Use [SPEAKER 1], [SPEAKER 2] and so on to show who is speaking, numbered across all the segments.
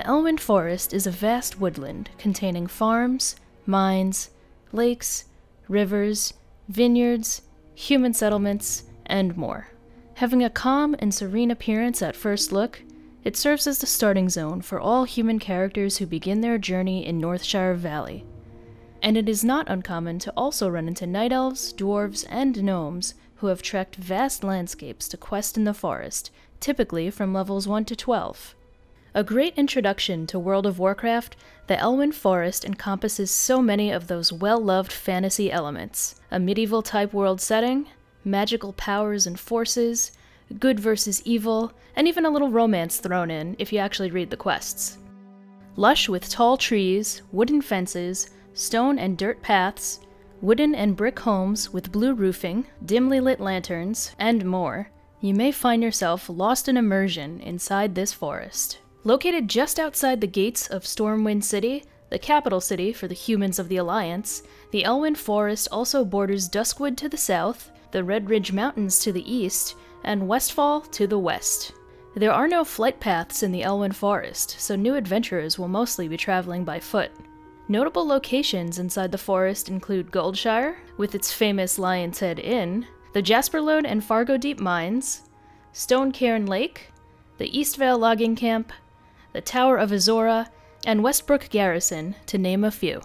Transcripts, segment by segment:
[SPEAKER 1] The Elwynn Forest is a vast woodland containing farms, mines, lakes, rivers, vineyards, human settlements, and more. Having a calm and serene appearance at first look, it serves as the starting zone for all human characters who begin their journey in Northshire Valley. And it is not uncommon to also run into night elves, dwarves, and gnomes who have trekked vast landscapes to quest in the forest, typically from levels 1 to 12. A great introduction to World of Warcraft, the Elwynn Forest encompasses so many of those well loved fantasy elements a medieval type world setting, magical powers and forces, good versus evil, and even a little romance thrown in if you actually read the quests. Lush with tall trees, wooden fences, stone and dirt paths, wooden and brick homes with blue roofing, dimly lit lanterns, and more, you may find yourself lost in immersion inside this forest. Located just outside the gates of Stormwind City, the capital city for the humans of the Alliance, the Elwynn Forest also borders Duskwood to the south, the Redridge Mountains to the east, and Westfall to the west. There are no flight paths in the Elwynn Forest, so new adventurers will mostly be traveling by foot. Notable locations inside the forest include Goldshire, with its famous Lion's Head Inn, the Jasperlode and Fargodeep Mines, Stone Cairn Lake, the Eastvale Logging Camp, the Tower of Azora, and Westbrook Garrison, to name a few.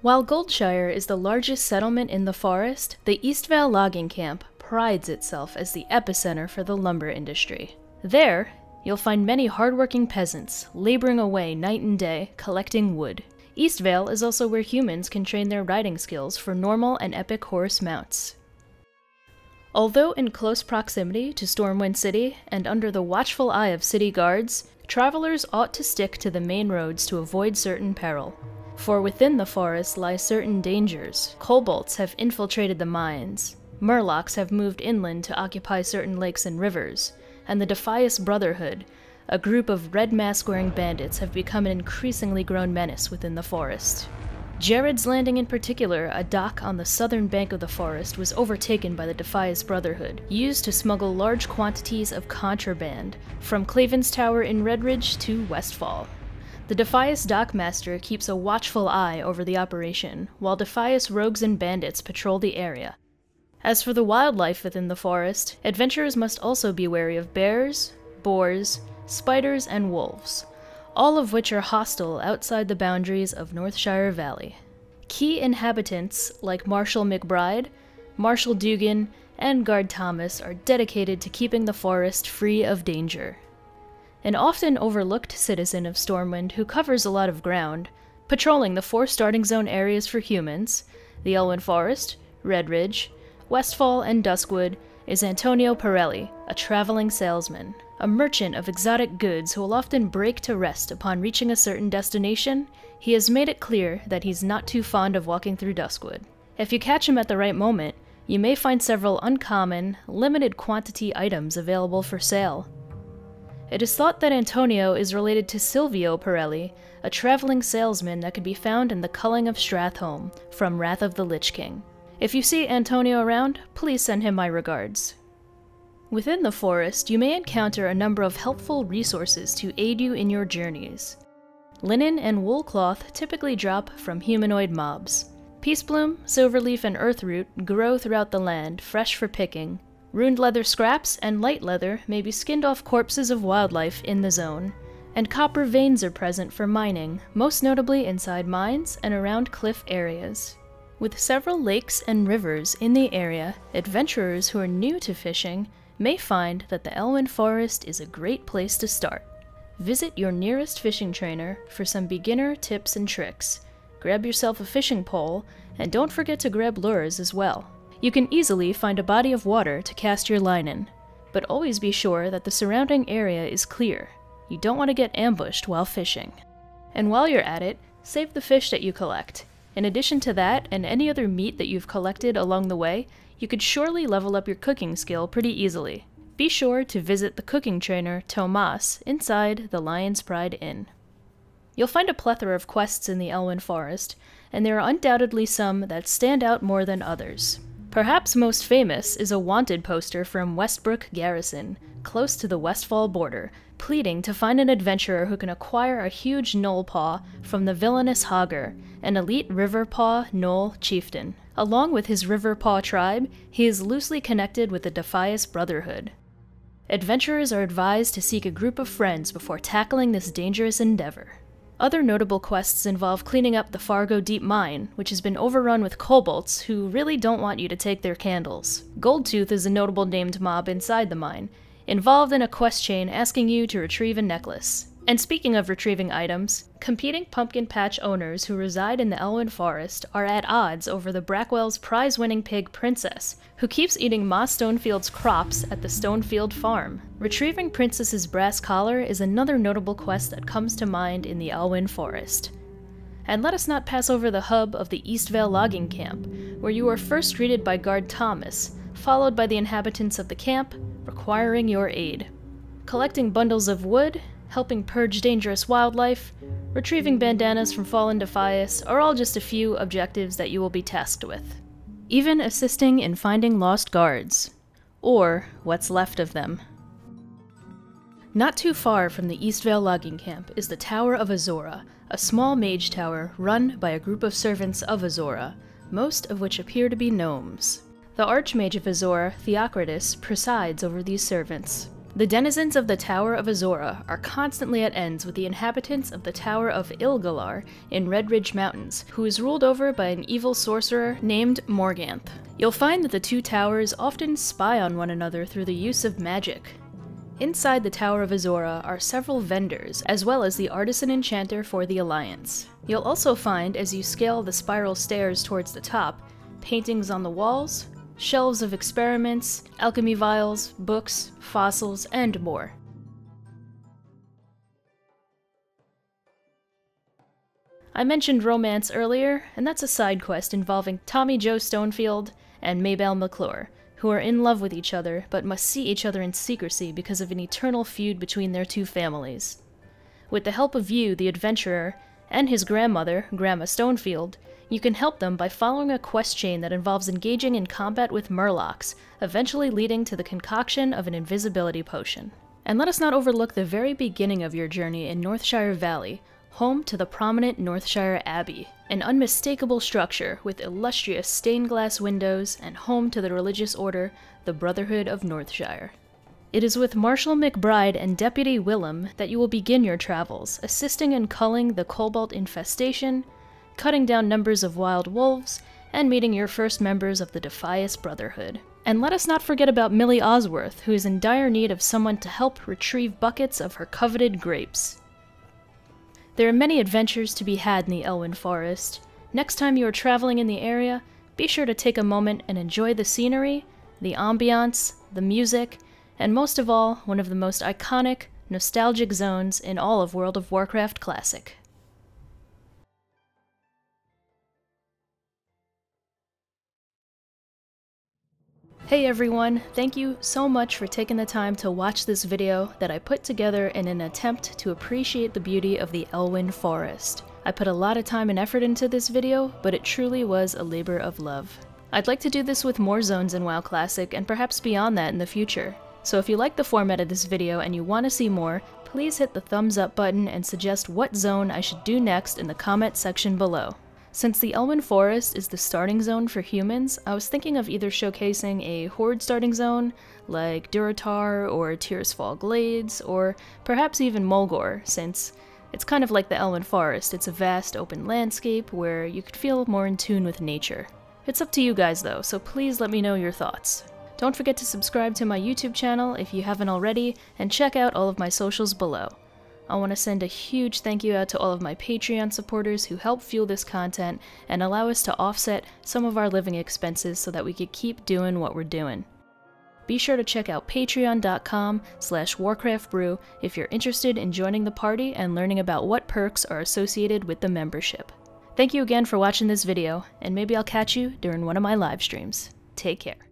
[SPEAKER 1] While Goldshire is the largest settlement in the forest, the Eastvale Logging Camp prides itself as the epicenter for the lumber industry. There, you'll find many hardworking peasants laboring away night and day collecting wood. Eastvale is also where humans can train their riding skills for normal and epic horse mounts. Although in close proximity to Stormwind City and under the watchful eye of city guards, travelers ought to stick to the main roads to avoid certain peril. For within the forest lie certain dangers. Kobolds have infiltrated the mines, Murlocs have moved inland to occupy certain lakes and rivers, and the Defias Brotherhood, a group of red mask wearing bandits, have become an increasingly grown menace within the forest. Jerod's Landing, in particular, a dock on the southern bank of the forest, was overtaken by the Defias Brotherhood, used to smuggle large quantities of contraband from Claven's Tower in Redridge to Westfall. The Defias Dockmaster keeps a watchful eye over the operation, while Defias rogues and bandits patrol the area. As for the wildlife within the forest, adventurers must also be wary of bears, boars, spiders, and wolves all of which are hostile outside the boundaries of Northshire Valley. Key inhabitants like Marshal McBride, Marshal Dugan, and Guard Thomas are dedicated to keeping the forest free of danger. An often overlooked citizen of Stormwind who covers a lot of ground, patrolling the four starting zone areas for humans the Elwynn Forest, Redridge, Westfall, and Duskwood is Antonio Perelli, a traveling salesman a merchant of exotic goods who will often break to rest upon reaching a certain destination, he has made it clear that he's not too fond of walking through Duskwood. If you catch him at the right moment, you may find several uncommon, limited quantity items available for sale. It is thought that Antonio is related to Silvio Perelli, a traveling salesman that could be found in the Culling of Stratholme from Wrath of the Lich King. If you see Antonio around, please send him my regards. Within the forest, you may encounter a number of helpful resources to aid you in your journeys. Linen and wool cloth typically drop from humanoid mobs. Peacebloom, silverleaf, and earthroot grow throughout the land, fresh for picking. Ruined leather scraps and light leather may be skinned off corpses of wildlife in the zone. And copper veins are present for mining, most notably inside mines and around cliff areas. With several lakes and rivers in the area, adventurers who are new to fishing may find that the Elwynn Forest is a great place to start. Visit your nearest fishing trainer for some beginner tips and tricks. Grab yourself a fishing pole, and don't forget to grab lures as well. You can easily find a body of water to cast your line in, but always be sure that the surrounding area is clear. You don't want to get ambushed while fishing. And while you're at it, save the fish that you collect. In addition to that, and any other meat that you've collected along the way, you could surely level up your cooking skill pretty easily. Be sure to visit the cooking trainer Tomas inside the Lion's Pride Inn. You'll find a plethora of quests in the Elwynn Forest, and there are undoubtedly some that stand out more than others. Perhaps most famous is a wanted poster from Westbrook Garrison, close to the Westfall border, pleading to find an adventurer who can acquire a huge Gnoll Paw from the villainous Hogger, an elite Riverpaw Gnoll chieftain. Along with his Riverpaw tribe, he is loosely connected with the Defias Brotherhood. Adventurers are advised to seek a group of friends before tackling this dangerous endeavor. Other notable quests involve cleaning up the Fargodeep Mine, which has been overrun with kobolds who really don't want you to take their candles. Goldtooth is a notable named mob inside the mine, involved in a quest chain asking you to retrieve a necklace. And speaking of retrieving items, competing pumpkin patch owners who reside in the Elwynn Forest are at odds over the Brackwell's prize winning pig Princess, who keeps eating Ma Stonefield's crops at the Stonefield farm. Retrieving Princess's brass collar is another notable quest that comes to mind in the Elwynn Forest. And let us not pass over the hub of the Eastvale logging camp, where you are first greeted by guard Thomas, followed by the inhabitants of the camp, requiring your aid. Collecting bundles of wood, helping purge dangerous wildlife, retrieving bandanas from fallen Defias are all just a few objectives that you will be tasked with. Even assisting in finding lost guards, or what's left of them. Not too far from the Eastvale logging camp is the Tower of Azora, a small mage tower run by a group of servants of Azora, most of which appear to be gnomes. The Archmage of Azora, Theocritus, presides over these servants. The denizens of the Tower of Azora are constantly at ends with the inhabitants of the Tower of Ilgalar in Redridge Mountains, who is ruled over by an evil sorcerer named Morganth. You'll find that the two towers often spy on one another through the use of magic. Inside the Tower of Azora are several vendors, as well as the artisan enchanter for the Alliance. You'll also find, as you scale the spiral stairs towards the top, paintings on the walls, shelves of experiments, alchemy vials, books, fossils, and more. I mentioned romance earlier, and that's a side quest involving Tommy Joe Stonefield and Maybell Maclure, who are in love with each other but must see each other in secrecy because of an eternal feud between their two families. With the help of you, the adventurer, and his grandmother, Grandma Stonefield, you can help them by following a quest chain that involves engaging in combat with murlocs, eventually leading to the concoction of an invisibility potion. And let us not overlook the very beginning of your journey in Northshire Valley, home to the prominent Northshire Abbey, an unmistakable structure with illustrious stained glass windows and home to the religious order, the Brotherhood of Northshire. It is with Marshal McBride and Deputy Willem that you will begin your travels, assisting in culling the kobold infestation, cutting down numbers of wild wolves, and meeting your first members of the Defias Brotherhood. And let us not forget about Millie Osworth, who is in dire need of someone to help retrieve buckets of her coveted grapes. There are many adventures to be had in the Elwynn Forest. Next time you are traveling in the area, be sure to take a moment and enjoy the scenery, the ambiance, the music, and most of all, one of the most iconic, nostalgic zones in all of World of Warcraft Classic. Hey everyone, thank you so much for taking the time to watch this video that I put together in an attempt to appreciate the beauty of the Elwynn Forest. I put a lot of time and effort into this video, but it truly was a labor of love. I'd like to do this with more zones in WoW Classic and perhaps beyond that in the future. So if you like the format of this video and you want to see more, please hit the thumbs up button and suggest what zone I should do next in the comment section below. Since the Elwynn Forest is the starting zone for humans, I was thinking of either showcasing a Horde starting zone, like Durotar or Tirisfal Glades, or perhaps even Mulgore, since it's kind of like the Elwynn Forest, it's a vast open landscape where you could feel more in tune with nature. It's up to you guys though, so please let me know your thoughts. Don't forget to subscribe to my YouTube channel if you haven't already, and check out all of my socials below. I want to send a huge thank you out to all of my Patreon supporters who help fuel this content and allow us to offset some of our living expenses so that we could keep doing what we're doing. Be sure to check out patreon.com slash warcraftbrew if you're interested in joining the party and learning about what perks are associated with the membership. Thank you again for watching this video, and maybe I'll catch you during one of my live streams. Take care.